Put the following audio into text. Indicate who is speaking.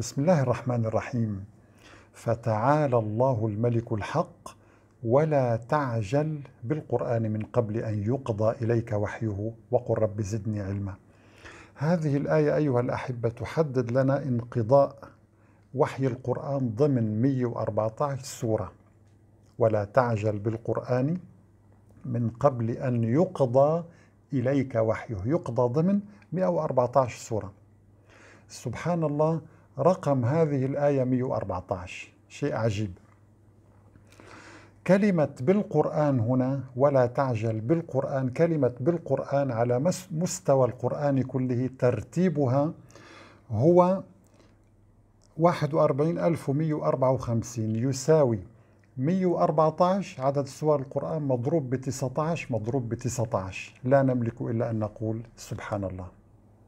Speaker 1: بسم الله الرحمن الرحيم. فتعالى الله الملك الحق ولا تعجل بالقرآن من قبل أن يقضى إليك وحيه وقل رب زدني علما. هذه الآية أيها الأحبة تحدد لنا انقضاء وحي القرآن ضمن 114 سورة. ولا تعجل بالقرآن من قبل أن يقضى إليك وحيه. يقضى ضمن 114 سورة. سبحان الله رقم هذه الآية 114 شيء عجيب. كلمة بالقرآن هنا ولا تعجل. بالقرآن كلمة بالقرآن على مستوى القرآن كله ترتيبها هو 41154 يساوي 114 عدد سور القرآن مضروب ب 19 مضروب ب 19 لا نملك إلا أن نقول سبحان الله.